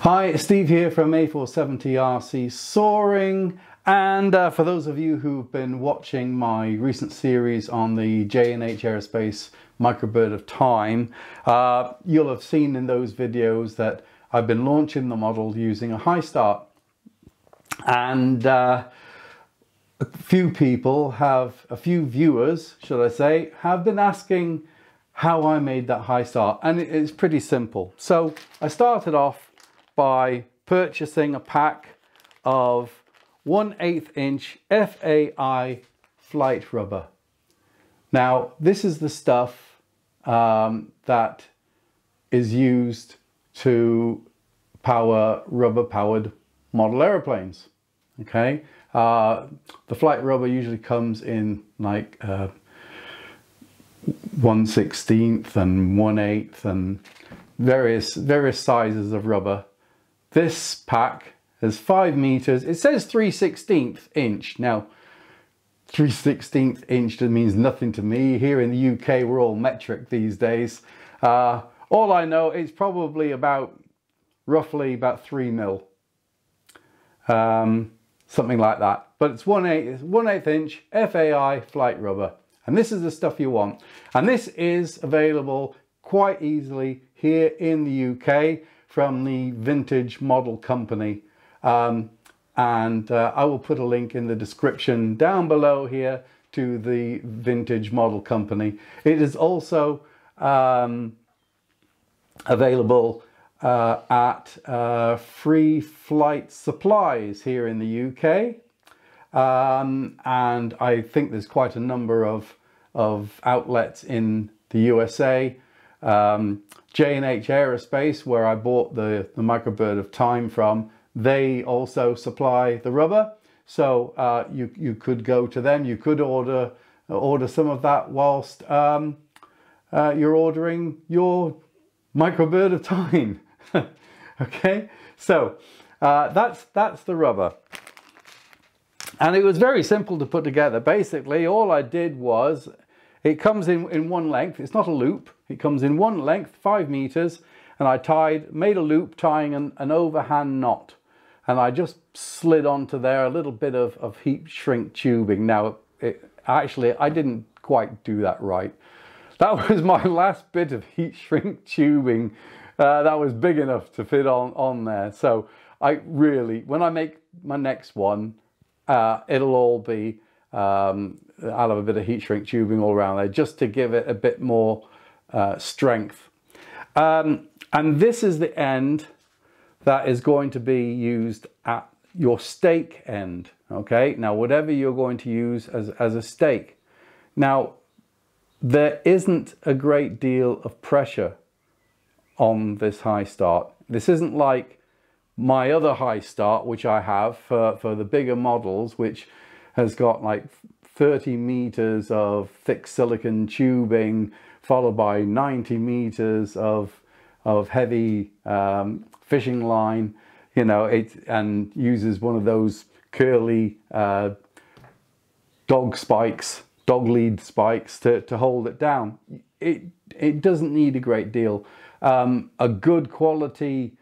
Hi, Steve here from A470RC Soaring. And uh, for those of you who've been watching my recent series on the J&H Aerospace Microbird of Time, uh, you'll have seen in those videos that I've been launching the model using a high start. And uh, a few people have, a few viewers, should I say, have been asking how I made that high start. And it's pretty simple. So I started off by purchasing a pack of 1 8 inch FAI flight rubber. Now, this is the stuff um, that is used to power rubber powered model aeroplanes. Okay, uh, the flight rubber usually comes in like uh, 1 16th and 1 8th and various various sizes of rubber. This pack is 5 meters. It says 3 16th inch. Now, 3 16th inch means nothing to me. Here in the UK, we're all metric these days. Uh, all I know is probably about, roughly about 3 mil. Um, something like that. But it's 1 8, 1 8 inch FAI flight rubber. And this is the stuff you want. And this is available quite easily here in the UK from the Vintage Model Company. Um, and uh, I will put a link in the description down below here to the Vintage Model Company. It is also um, available uh, at uh, Free Flight Supplies here in the UK. Um, and I think there's quite a number of, of outlets in the USA. Um, J&H Aerospace, where I bought the, the Microbird of Time from, they also supply the rubber. So uh, you, you could go to them, you could order, order some of that whilst um, uh, you're ordering your Microbird of Time. okay, so uh, that's, that's the rubber. And it was very simple to put together. Basically, all I did was, it comes in, in one length. It's not a loop. It comes in one length, five meters. And I tied, made a loop tying an, an overhand knot. And I just slid onto there a little bit of, of heat shrink tubing. Now, it, actually, I didn't quite do that right. That was my last bit of heat shrink tubing uh, that was big enough to fit on, on there. So I really, when I make my next one, uh, it'll all be, um, I'll have a bit of heat shrink tubing all around there just to give it a bit more uh, strength. Um, and this is the end that is going to be used at your stake end. Okay, now whatever you're going to use as, as a stake. Now, there isn't a great deal of pressure on this high start. This isn't like my other high start, which I have for, for the bigger models, which has got like 30 meters of thick silicon tubing, followed by 90 meters of, of heavy um, fishing line, you know, it, and uses one of those curly uh, dog spikes, dog lead spikes to, to hold it down. It, it doesn't need a great deal. Um, a good quality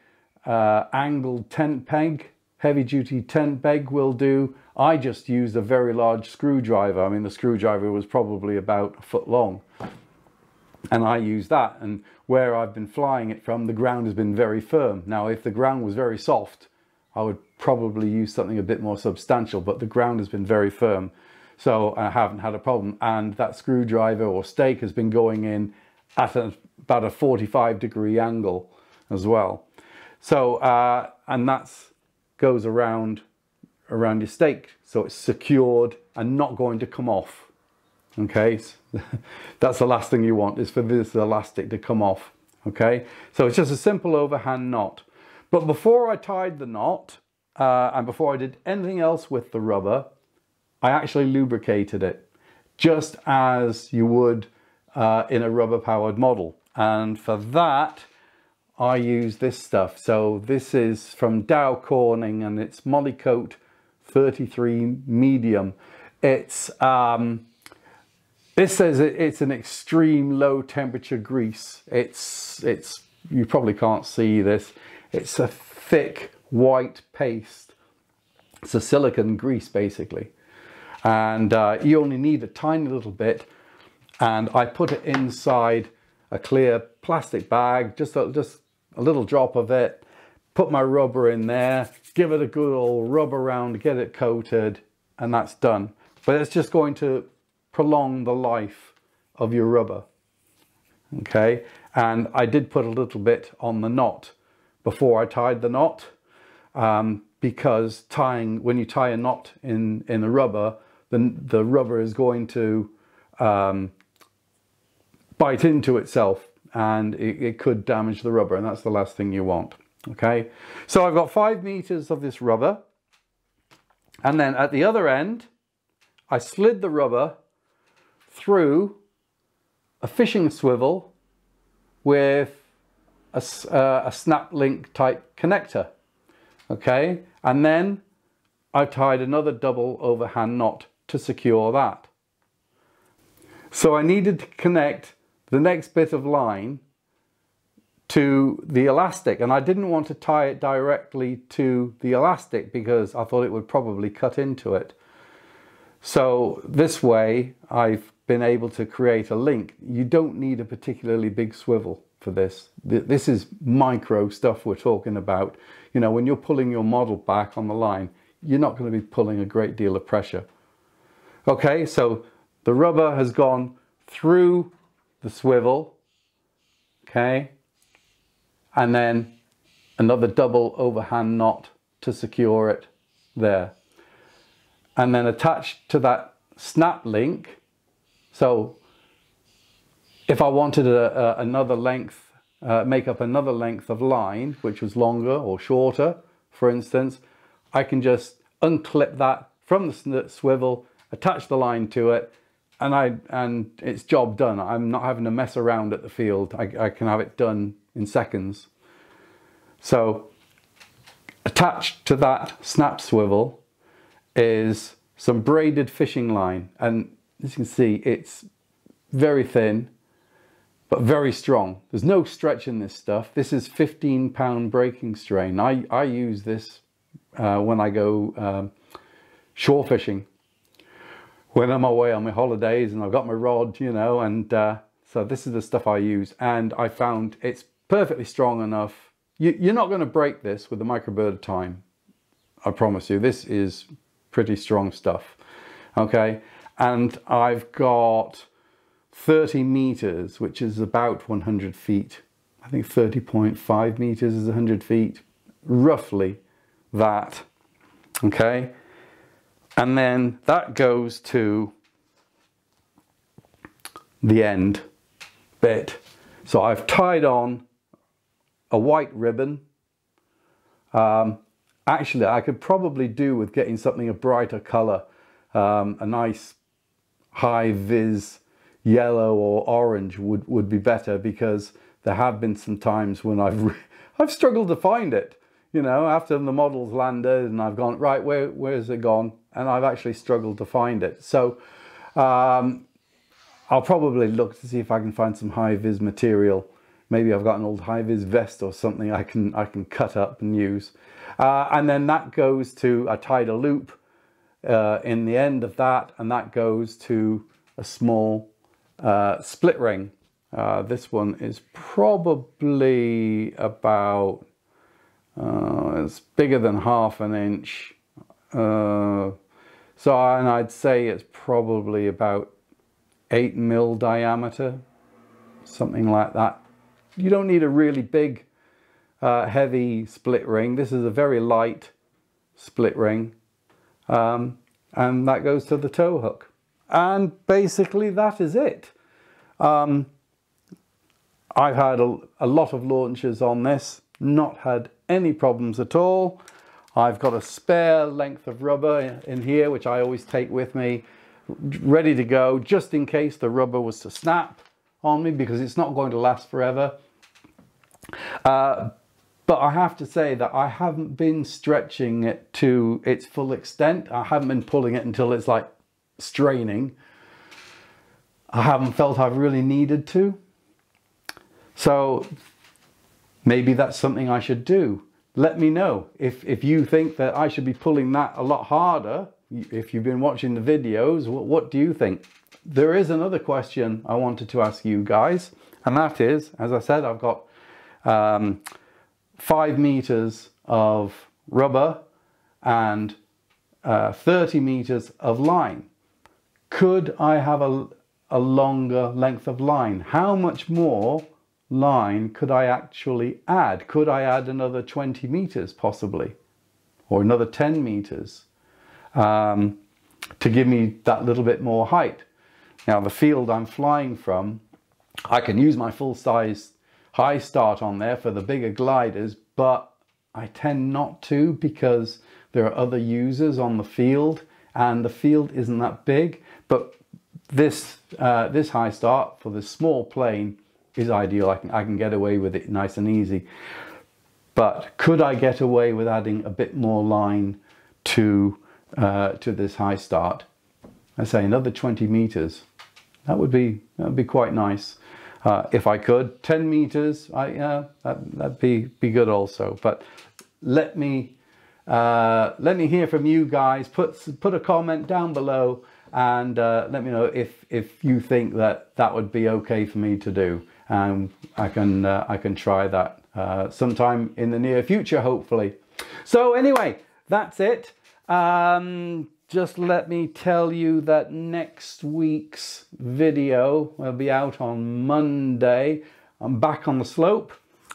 uh, angled tent peg, heavy duty tent peg will do. I just used a very large screwdriver. I mean, the screwdriver was probably about a foot long. And I used that. And where I've been flying it from, the ground has been very firm. Now, if the ground was very soft, I would probably use something a bit more substantial, but the ground has been very firm. So I haven't had a problem. And that screwdriver or stake has been going in at a, about a 45 degree angle as well. So, uh, and that goes around, around your stake. So it's secured and not going to come off. Okay, that's the last thing you want is for this elastic to come off. Okay, so it's just a simple overhand knot. But before I tied the knot uh, and before I did anything else with the rubber, I actually lubricated it just as you would uh, in a rubber powered model. And for that, I use this stuff. So this is from Dow Corning and it's Molykote 33 medium. It's, um, this says it's an extreme low temperature grease. It's, it's, you probably can't see this. It's a thick white paste. It's a silicon grease basically. And uh, you only need a tiny little bit. And I put it inside a clear plastic bag, just just a little drop of it, put my rubber in there, give it a good old rub around, get it coated, and that's done. But it's just going to prolong the life of your rubber. Okay, and I did put a little bit on the knot before I tied the knot um, because tying when you tie a knot in in a rubber, then the rubber is going to um, bite into itself and it, it could damage the rubber and that's the last thing you want. Okay, so I've got five meters of this rubber and then at the other end, I slid the rubber through a fishing swivel with a, uh, a snap link type connector. Okay, and then I tied another double overhand knot to secure that. So I needed to connect the next bit of line to the elastic and I didn't want to tie it directly to the elastic because I thought it would probably cut into it. So this way I've been able to create a link. You don't need a particularly big swivel for this. This is micro stuff we're talking about. You know, when you're pulling your model back on the line, you're not going to be pulling a great deal of pressure. Okay, so the rubber has gone through the swivel, okay, and then another double overhand knot to secure it there. And then attached to that snap link, so if I wanted a, a, another length, uh, make up another length of line, which was longer or shorter, for instance, I can just unclip that from the swivel, attach the line to it, and I and it's job done. I'm not having to mess around at the field. I, I can have it done in seconds. So attached to that snap swivel is some braided fishing line. And as you can see, it's very thin, but very strong. There's no stretch in this stuff. This is 15 pound breaking strain. I, I use this uh, when I go um, shore fishing. When I'm away on my holidays and I've got my rod, you know, and uh, so this is the stuff I use. And I found it's perfectly strong enough. You, you're not going to break this with the microbird time. I promise you, this is pretty strong stuff. Okay, and I've got 30 meters, which is about 100 feet. I think 30.5 meters is 100 feet, roughly that. Okay, and then that goes to the end bit. So I've tied on a white ribbon. Um, actually, I could probably do with getting something a brighter color, um, a nice high vis yellow or orange would, would be better because there have been some times when I've, I've struggled to find it you know, after the model's landed and I've gone, right, where, where's it gone? And I've actually struggled to find it. So um, I'll probably look to see if I can find some high-vis material. Maybe I've got an old high-vis vest or something I can, I can cut up and use. Uh, and then that goes to, I tied a loop uh, in the end of that, and that goes to a small uh, split ring. Uh, this one is probably about uh, it's bigger than half an inch. So, and I'd say it's probably about eight mil diameter, something like that. You don't need a really big, uh, heavy split ring. This is a very light split ring. Um, and that goes to the tow hook. And basically that is it. Um, I've had a, a lot of launches on this, not had any problems at all. I've got a spare length of rubber in here, which I always take with me, ready to go, just in case the rubber was to snap on me, because it's not going to last forever. Uh, but I have to say that I haven't been stretching it to its full extent. I haven't been pulling it until it's like straining. I haven't felt I've really needed to. So maybe that's something I should do. Let me know if, if you think that I should be pulling that a lot harder. If you've been watching the videos, what, what do you think? There is another question I wanted to ask you guys, and that is, as I said, I've got um, five meters of rubber and uh, 30 meters of line. Could I have a, a longer length of line? How much more line could I actually add? Could I add another 20 meters possibly? Or another 10 meters um, to give me that little bit more height? Now the field I'm flying from, I can use my full size high start on there for the bigger gliders, but I tend not to because there are other users on the field and the field isn't that big. But this, uh, this high start for this small plane is ideal. I can, I can get away with it nice and easy. But could I get away with adding a bit more line to, uh, to this high start? I say another 20 meters. That would be, that would be quite nice. Uh, if I could, 10 meters, I, uh, that, that'd be, be good also. But let me, uh, let me hear from you guys. Put, put a comment down below and uh, let me know if, if you think that that would be okay for me to do. And I can, uh, I can try that uh, sometime in the near future, hopefully. So anyway, that's it. Um, just let me tell you that next week's video will be out on Monday. I'm back on the slope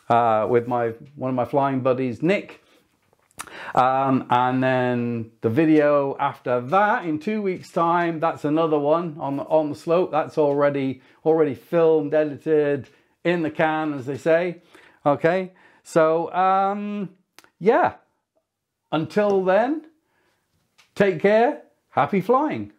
uh, with my one of my flying buddies, Nick. Um, and then the video after that in two weeks time, that's another one on the, on the slope. That's already, already filmed, edited, in the can, as they say. Okay, so um, yeah, until then, Take care. Happy flying.